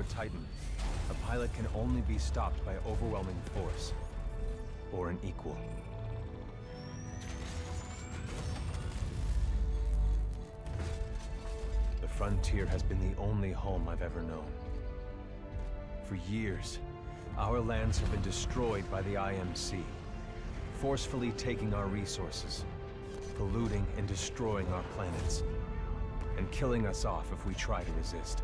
A Titan, a pilot can only be stopped by overwhelming force, or an equal. The frontier has been the only home I've ever known. For years, our lands have been destroyed by the IMC, forcefully taking our resources, polluting and destroying our planets, and killing us off if we try to resist.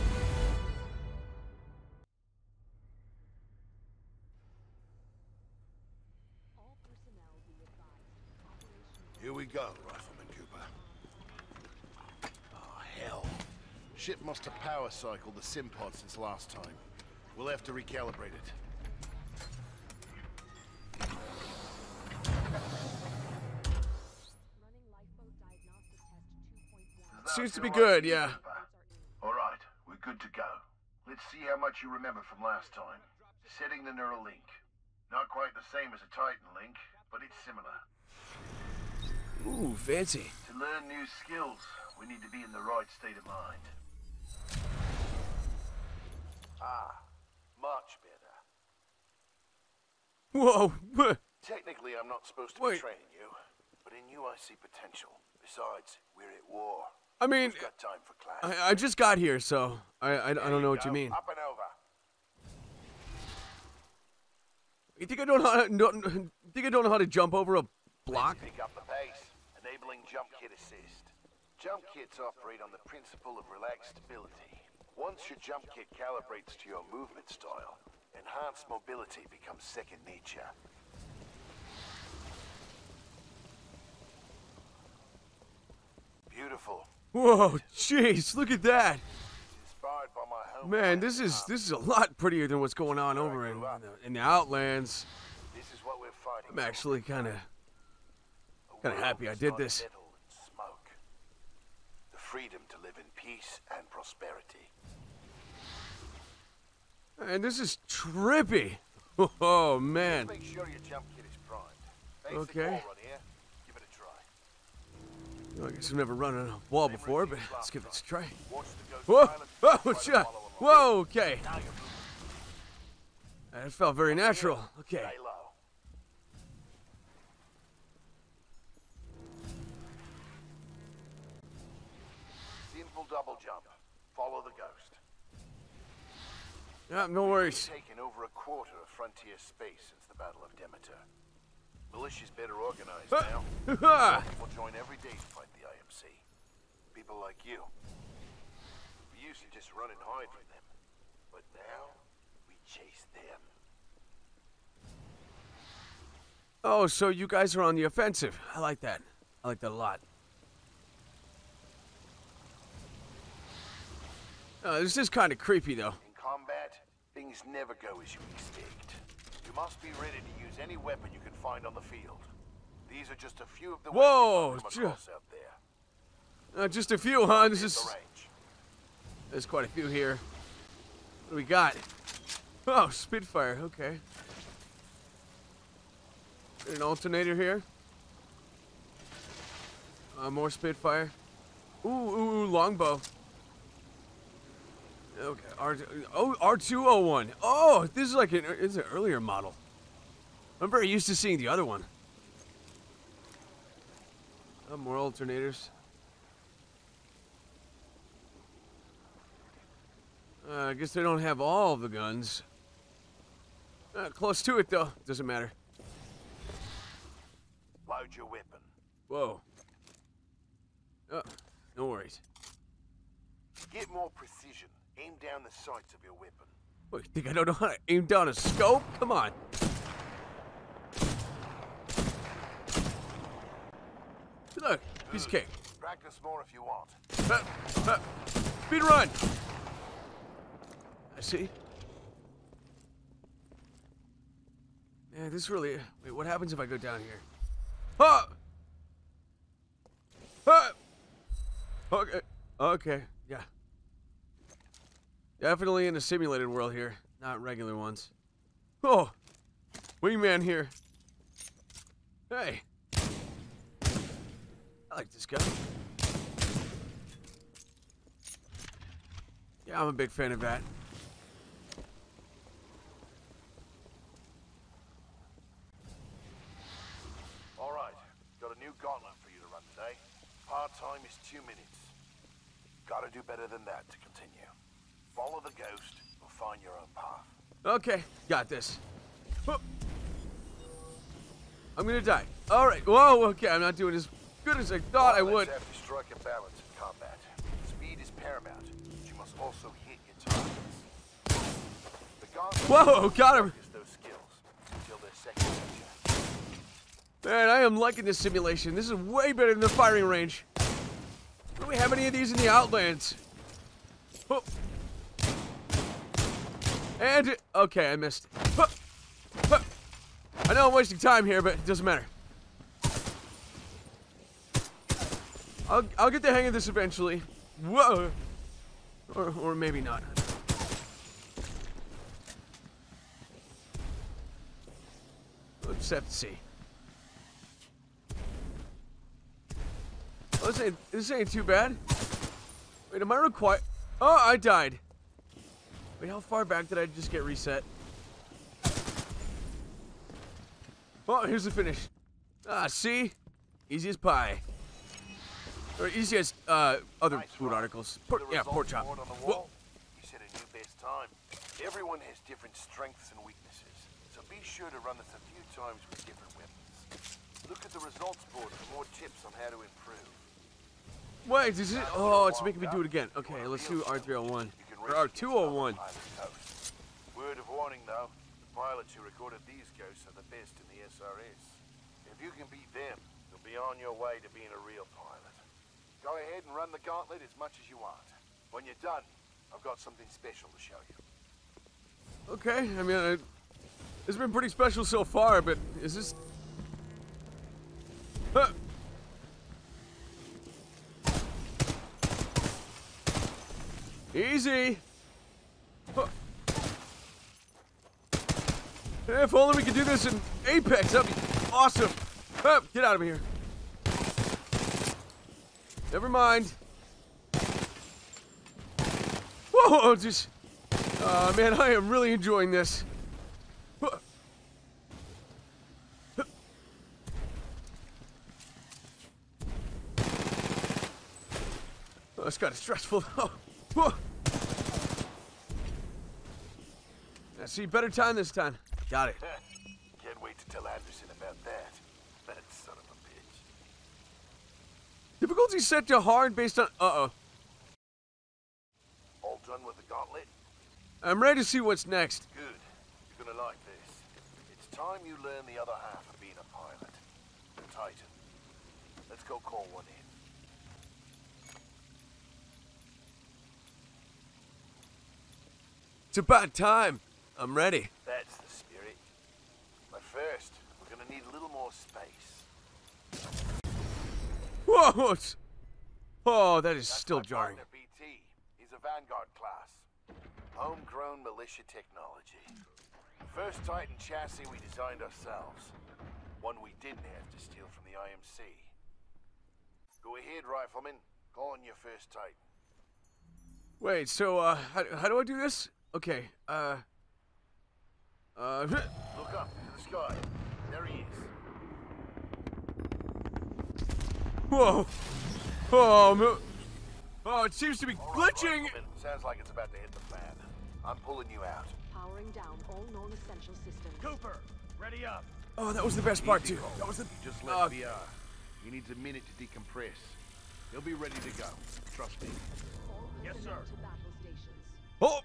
Have power cycled the sim pod since last time. We'll have to recalibrate it. Seems to be good, yeah. All right, we're good to go. Let's see how much you remember from last time. Setting the neural link. Not quite the same as a Titan link, but it's similar. Ooh, fancy. To learn new skills, we need to be in the right state of mind. Ah, much better. Whoa. Technically, I'm not supposed to Wait. be training you, but in you I see potential. Besides, we're at war. I mean, We've got time for class. I, I just got here, so I, I, I don't know what go. you mean. Up and over. You think I don't know how, don't, think I don't know how to jump over a block? Let's pick up the pace, enabling jump kit assist. Jump kits operate on the principle of relaxed stability. Once your jump kit calibrates to your movement style, enhanced mobility becomes second nature. Beautiful. Whoa, jeez, look at that. Inspired by my home. Man, this is this is a lot prettier than what's going on over in, in, the, in the Outlands. This is what we're fighting. I'm actually kind of kinda happy I did this. metal and smoke. The freedom to live in peace and prosperity. And this is trippy. Oh man. Make sure your jump kit is primed. Basic Okay. wall run here. Give it a try. Well, I guess I've never run on a wall before, but let's give it a try. Whoa! pilot. Whoa! Try to shit. follow along. Whoa! Okay. That felt very natural. Okay. Simple double jump. Follow the. Yeah, no worries. We've taken over a quarter of frontier space since the Battle of Demeter. Militia's better organized now. people join every day to fight the IMC. People like you. We used to just run and hide from them. But now, we chase them. Oh, so you guys are on the offensive. I like that. I like that a lot. Uh, this is kind of creepy, though. In combat, things never go as you expect. You must be ready to use any weapon you can find on the field. These are just a few of the Whoa, weapons ju- you'll come across out there. Uh, just a few, huh? This is there's quite a few here. What do we got? Oh, Spitfire. Okay. An alternator here. Uh, more Spitfire. Ooh, ooh, ooh, longbow. Okay, R oh R201. Oh, this is like an it's an earlier model. I'm very used to seeing the other one. Uh, more alternators. Uh, I guess they don't have all of the guns. Uh, close to it though. Doesn't matter. Load your weapon. Whoa. Uh, no worries. Get more precision. Aim down the sights of your weapon. What, you think I don't know how to aim down a scope? Come on. Look, piece of cake. Practice more if you want. Uh, uh, speed run. I see. Yeah, this really. Wait, what happens if I go down here? Huh! Huh! Okay. Okay. Yeah. Definitely in a simulated world here, not regular ones. Oh! Wingman here. Hey. I like this guy. Yeah, I'm a big fan of that. All right. Got a new gauntlet for you to run today. Part time is two minutes. Gotta do better than that to. Follow the ghost or find your own path. Okay, got this. I'm gonna die. All right. Whoa. Okay, I'm not doing as good as I thought I would. Have to strike a balance in combat. Speed is paramount, but you must also hit your targets. The Whoa, got him. practice those skills until they're second nature. Man, I am liking this simulation. This is way better than the firing range. Do we have any of these in the Outlands? Whoop. And okay, I missed. I know I'm wasting time here, but it doesn't matter. I'll I'll get the hang of this eventually. Whoa. Or or maybe not. Let's have to see. Oh, this ain't, this ain't too bad. Wait, am I required? Oh, I died. Wait, how far back did I just get reset? Oh, here's the finish. Ah, see? Easy as pie. Or easy as uh, other Nice food run. articles. Pork, the yeah, pork chop. Whoa. You set a new best time. Everyone has different strengths and weaknesses, so be sure to run this a few times with different weapons. Look at the results board for more tips on how to improve. Wait, is it? Oh, it's making me do it again. Okay, let's do R301. Or R201. Word of warning though, the pilots who recorded these ghosts are the best in the SRS. If you can beat them, you'll be on your way to being a real pilot. Go ahead and run the gauntlet as much as you want. When you're done, I've got something special to show you. Okay, I mean, uh, it's been pretty special so far, but is this? Huh. Easy. If only we could do this in Apex, that'd be awesome. Huh, Get out of here. Never mind. Whoa, just. Uh, man, I am really enjoying this. Oh, it's kind of stressful though. Yeah, see, better time this time. Got it. Can't wait to tell Anderson about that. That son of a bitch. Difficulty set to hard based on. Uh oh. All done with the gauntlet? I'm ready to see what's next. Good. You're gonna like this. It's time you learn the other half of being a pilot. The Titan. Let's go call one in. It's about time. I'm ready. That's the spirit. But first, we're gonna need a little more space. Whoa! it's- Oh, that is That's still jarring. partner, BT. He's a Vanguard class. Homegrown militia technology. First Titan chassis we designed ourselves. One we didn't have to steal from the IMC. Go ahead, Rifleman. Call on your first Titan. Wait, so, uh, how, how do I do this? Okay, uh. Uh. Look up to the sky. There he is. Whoa! Oh, no. Oh, it seems to be All right, glitching! Rifleman. Sounds like it's about to hit the fan. I'm pulling you out. Powering down all known essential systems. Cooper, ready up. Oh, that was the best part, too. Easy, That was the. You just uh, VR. He needs a minute to decompress. He'll be ready to go. Trust me. Yes, sir. to battle stations. Oh!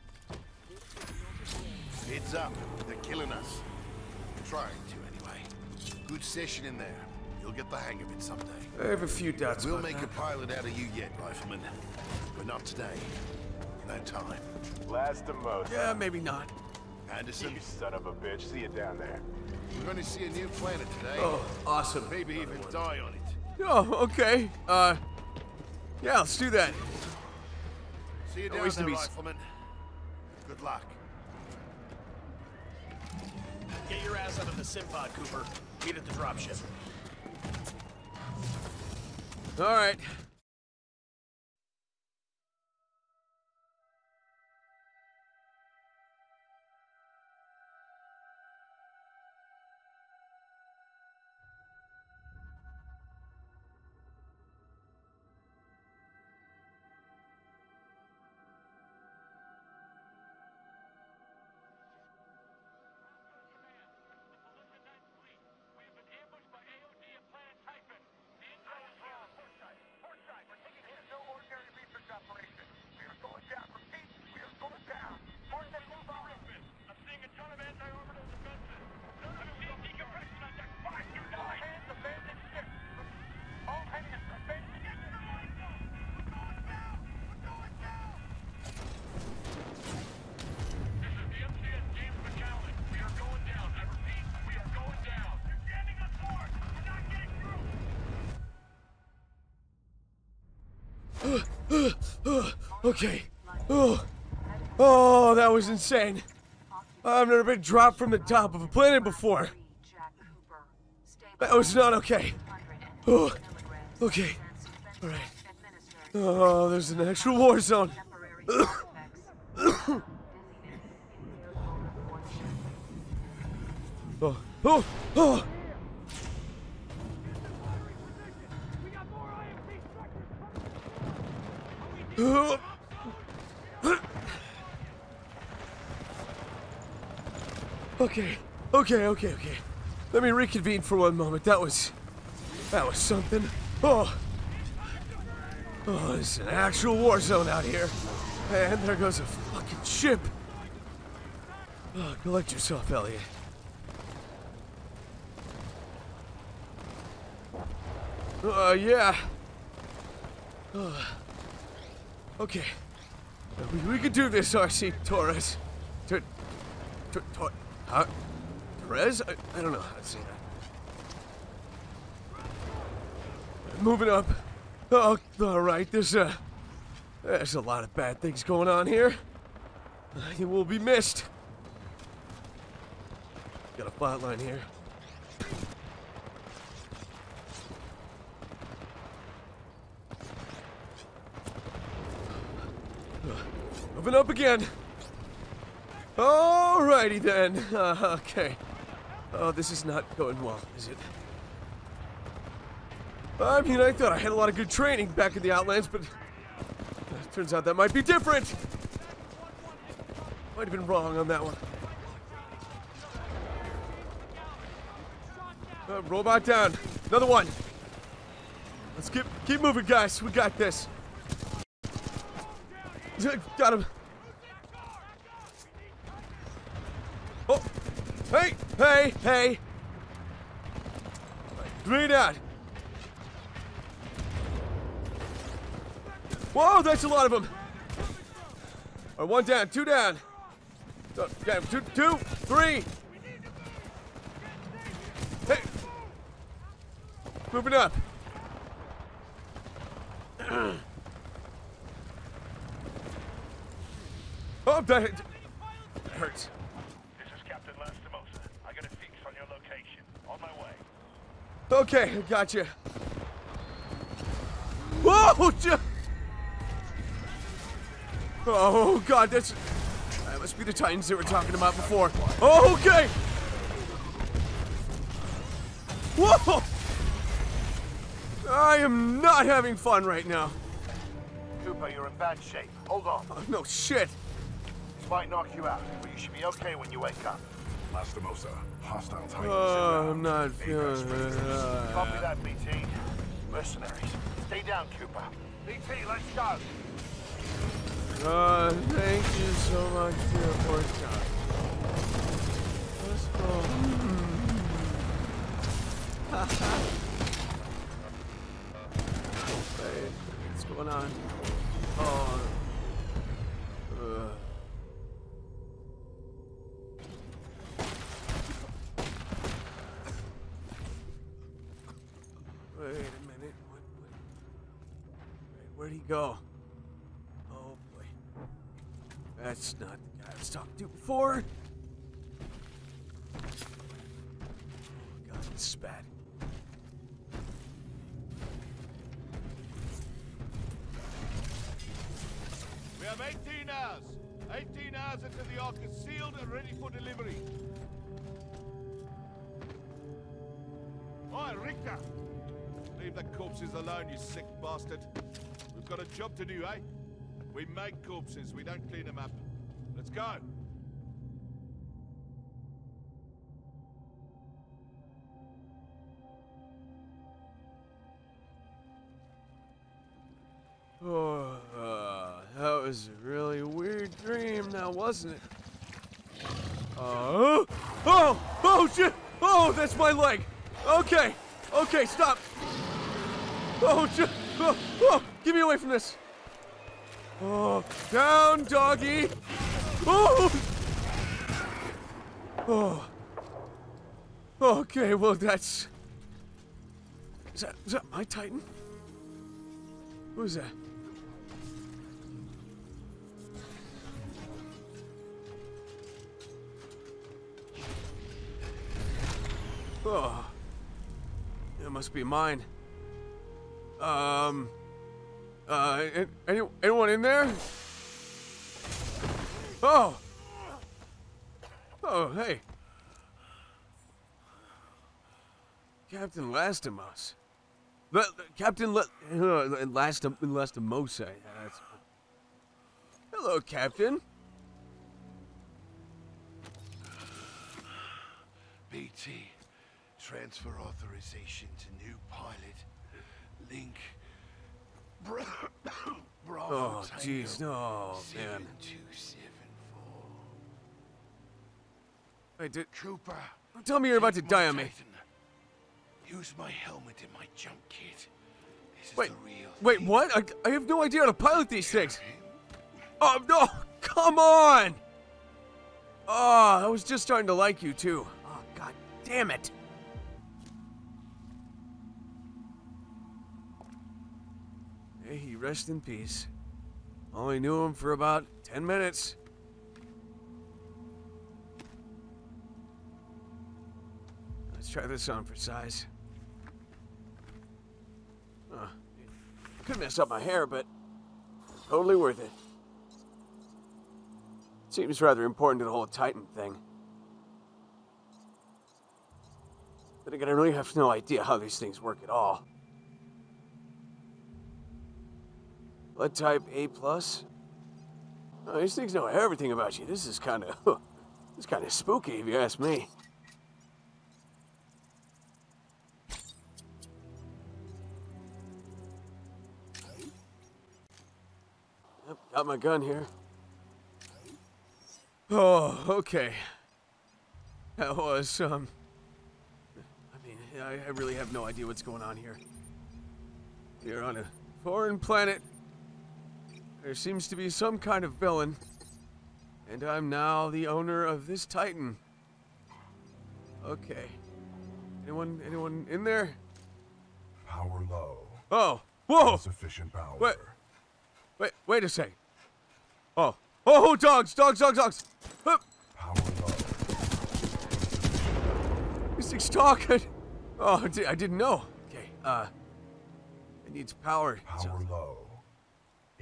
Heads up. They're killing us. Trying to, anyway. Good session in there. You'll get the hang of it someday. I have a few doubts We'll make that. a pilot out of you yet, Rifleman. But not today. No time. Last of most. Yeah, maybe not. Anderson, You son of a bitch. See you down there. we're going to see a new planet today. Oh, awesome. Maybe even die on it. Oh, okay. Uh. Yeah, let's do that. See you No down there, to be s- Rifleman. Good luck. Get your ass out of the sim pod, Cooper. Meet at the dropship. Alright. Okay. Oh. Oh, that was insane. I've never been dropped from the top of a planet before. That was not okay. Oh. Okay. Alright. Oh, there's an actual war zone. Oh. Oh. Oh. Okay, okay, okay, okay. Let me reconvene for one moment. That was, that was something. Oh, oh, it's an actual war zone out here, and there goes a fucking ship. Oh, collect yourself, Elliot. Uh, yeah. Uh, okay. We, we can do this, RC Torres. Tor- Tor- Tor- huh? Torres? I, I don't know how to say that. Moving up. Oh, all right. There's a there's a lot of bad things going on here. You will be missed. Got a flatline here. Up again. Alrighty then. Uh, okay. Oh, this is not going well, is it? I mean, I thought I had a lot of good training back in the Outlands, but turns out that might be different. Might have been wrong on that one. Uh, robot down. Another one. Let's keep keep moving, guys. We got this. Got him. Oh, hey, hey, hey. Grenade out. Whoa, that's a lot of them. All right, one down, two down. Yeah, two, two, three. Hey. Moving up. oh, that, that hurts. This is Captain Lastimosa. I got a fix on your location. On my way. Okay, gotcha. Whoa! j- Oh god, that's that must be the Titans that we're talking about before. Oh, okay. Whoa! I am not having fun right now. Cooper, you're in bad shape. Hold on. Oh, no shit. This might knock you out, but you should be okay when you wake up. Lastimosa, hostile Titans Oh, I'm not feeling it. Copy that, BT. Mercenaries. Stay down, Cooper. BT, let's go. Uh, thank you so much, dear boy. Let's go. hey, what's going on? Oh. Wait a minute. What, what? Wait, where'd he go? Oh boy. That's not the guy I was talking to before. Oh god, is bad. We have 18 hours. 18 hours until the Ark is sealed and ready for delivery. Oi, Richter! The corpses alone, you sick bastard. We've got a job to do, eh? We make corpses, we don't clean them up. Let's go. Oh, uh, that was a really weird dream now, wasn't it? Oh, oh, oh shit! Oh, that's my leg! Okay, okay, stop! Oh, shit! Oh, oh, get me away from this! Oh, down, doggy! Oh! Oh. Okay, well, that's. Is that, is that my Titan? Who's that? Oh. It must be mine. Um. Uh, any, anyone in there? Oh! Oh, hey. Captain Lastimos. Le- Captain Le- uh, Lastim- Lastimosa. yeah, that's- Hello, Captain. BT, transfer authorization to new pilot. Link. Bravo. Oh, jeez, no, man. 7274. Wait, did, Cooper. don't tell me you're about to die on me. Use my helmet and my jump kit. This is Wait, the real wait, thing. what? I, I have no idea how to pilot these things. Oh, no, come on! Oh, I was just starting to like you, too. Oh, god damn it. May he rest in peace. Only knew him for about 10 minutes. Let's try this on for size. Could mess up my hair, but totally worth it. Seems rather important to the whole Titan thing. But again, I really have no idea how these things work at all. Blood type A plus. Oh, these things know everything about you. This is kind of, is kind of spooky, if you ask me. Yep, got my gun here. Oh, okay. That was, um. I mean, I, I really have no idea what's going on here. We're on a foreign planet. There seems to be some kind of villain. And I'm now the owner of this Titan. Okay. Anyone anyone in there? Power low. Oh. Whoa! Insufficient power. Wait. Wait, wait a sec. Oh. Oh, dogs, dogs, dogs, dogs. Hup. Power low. This thing's talking. Oh, I didn't know. Okay, uh, it needs power. So- Power low.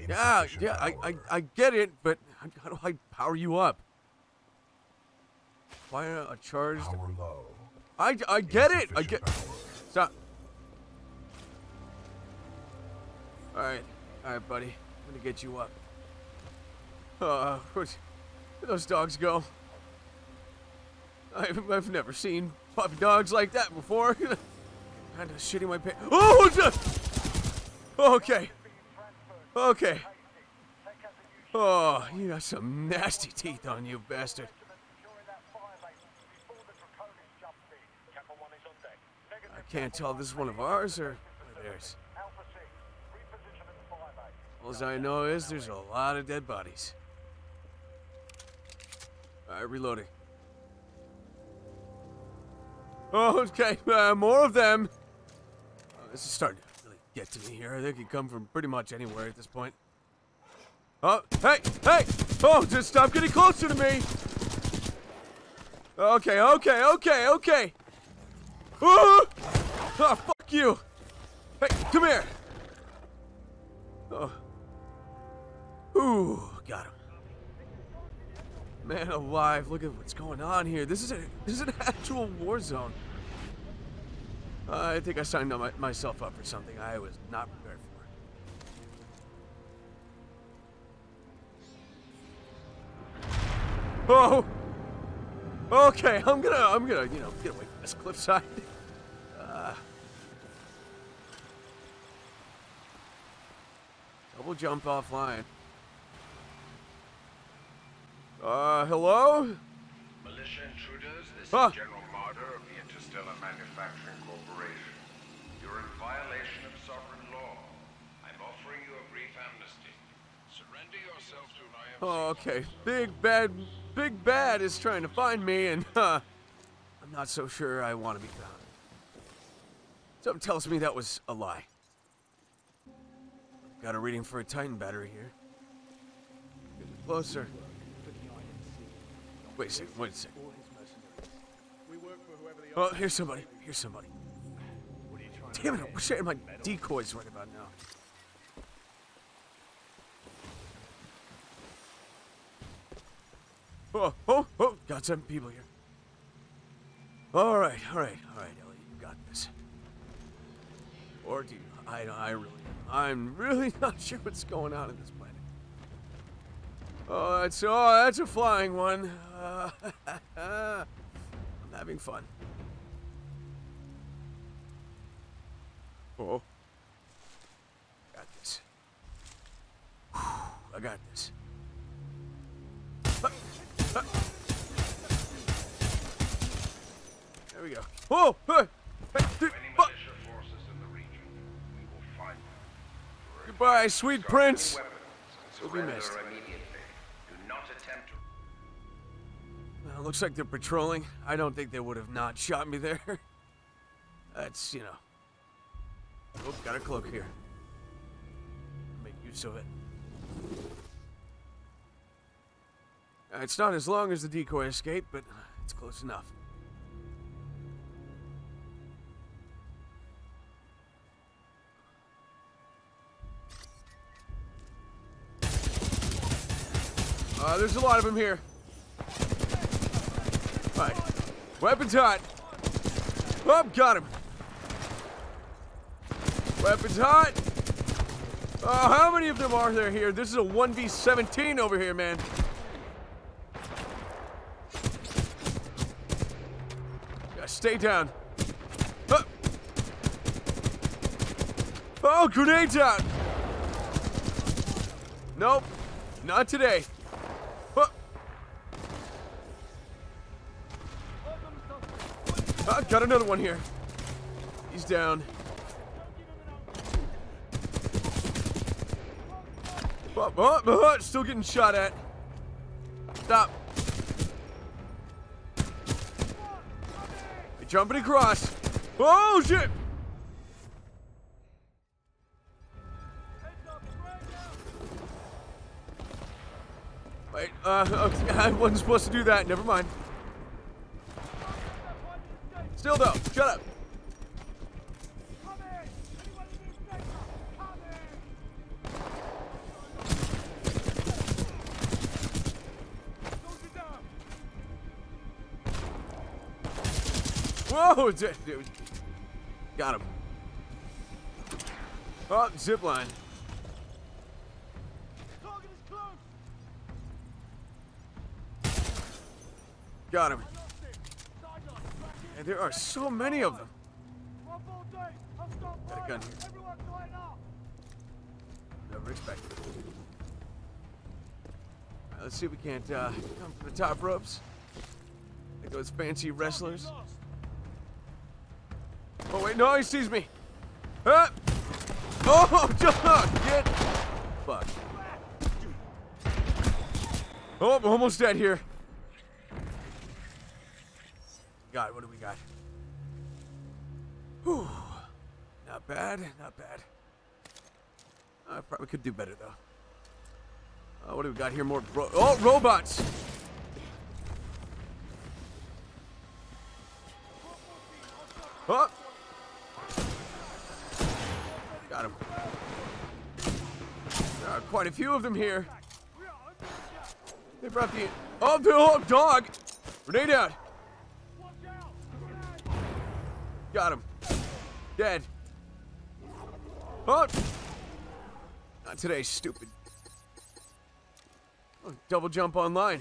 Yeah, yeah, I, I. I get it, but how, do I power you up? Why a charged? Power low. I, I get it. I get. power. Stop. All right, all right, buddy. I'm gonna get you up. Uh, where'd those dogs go? I've, I've never seen puppy dogs like that before. kind of shitting my pants. Oh, okay, okay. Oh, you got some nasty teeth on you, bastard. I can't tell if this is one of ours or theirs. All I know is there's a lot of dead bodies. Alright, reloading. Oh, okay, uh, more of them. Oh, this is starting get to me here. They could come from pretty much anywhere at this point. Oh, hey, hey! Oh, just stop getting closer to me! Okay, okay, okay, okay! Oh, oh fuck you! Hey, come here! Oh. Ooh, got him. Man alive, look at what's going on here. This is a this is an actual war zone. Uh, I think I signed my, myself up for something I was not prepared for. Oh. Okay, I'm gonna I'm gonna you know get away from this cliffside. Uh, double jump offline. Uh, hello? Militia intruders, this Ah. is General Of Manufacturing Corporation. You're in violation of sovereign law. I'm offering you a brief amnesty. Surrender yourself to an IMC. Oh, okay. Big bad, big bad is trying to find me, and uh, I'm not so sure I want to be found. Something tells me that was a lie. Got a reading for a Titan battery here. Getting closer. Wait a second. Wait a second. Oh, here's somebody. Here's somebody. Damn it! I wish I had my decoys right about now. Oh, oh, oh, got some people here. All right, all right, all right, Ellie, you got this. Or do you? I, I really, I'm really not sure what's going on in this planet. Oh, that's, oh, that's a flying one. Uh, having fun. Oh. Got this. Whew, I got this. There we go. Oh! Hey! Hey! dude, Any fuck. militia forces in the region, we will find them. Goodbye, sweet prince. Will be missed. Well, looks like they're patrolling. I don't think they would have not shot me there. That's, you know. Oh, got a cloak here. Make use of it. Uh, It's not as long as the decoy escape, but it's close enough. Uh, there's a lot of them here. Weapons hot. Oh, got him. Weapons hot. Oh, how many of them are there here? This is a 1v17 over here, man. Yeah, stay down. Uh. Oh, grenades out. Nope, not today. Got another one here. He's down. Oh, oh, oh, still getting shot at. Stop. You're jumping across. Oh, shit! Wait, uh, okay, I wasn't supposed to do that. Never mind. Still though, shut up. Whoa, dude. Got him. Oh, zip line. Got him. And there are so many of them. Got a gun here. Alright, let's see if we can't uh, come from the top ropes. Like those fancy wrestlers. Oh wait, no, he sees me. Ah! Oh, get. Fuck. Oh, I'm almost dead here. God, what do we got? Whew. Not bad, not bad. I probably could do better though. Uh, what do we got here? More oh robots. Oh. Got him. There are quite a few of them here. They brought the oh, the dog. Grenade out. Got him. Dead. Oh! Not today, stupid. Oh, double jump online.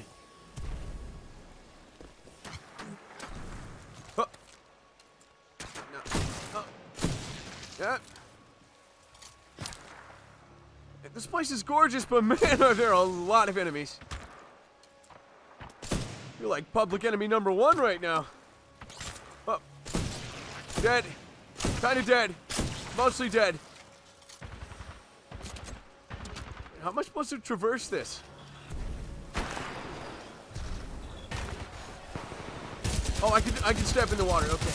Oh. No. Oh. Yeah. This place is gorgeous, but man, are there a lot of enemies. You're like public enemy number one right now. Oh. Dead. Kinda dead. Mostly dead. How am I supposed to traverse this? Oh, I can I can step in the water. Okay.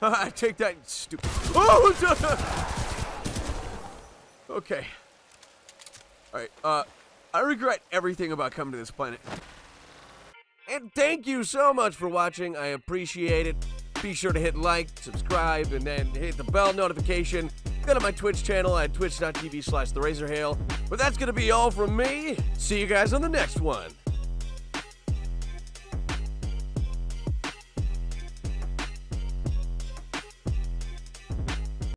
I take that, stupid. Oh! okay. All right. Uh, I regret everything about coming to this planet. And thank you so much for watching. I appreciate it. Be sure to hit like, subscribe, and then hit the bell notification. Go to my Twitch channel at twitch.tv slash the Razorhail. But that's going to be all from me. See you guys on the next one.